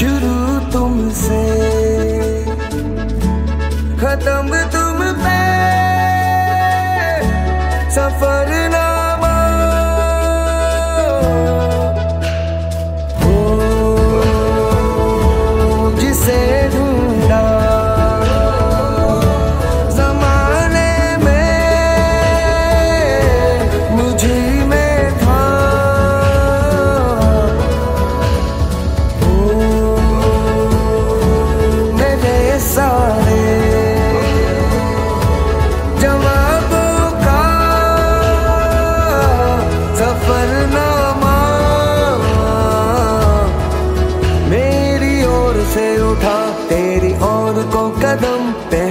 शुरू तुमसे। खत्म तुम पे। सफ़र था तेरी और को कदम पे।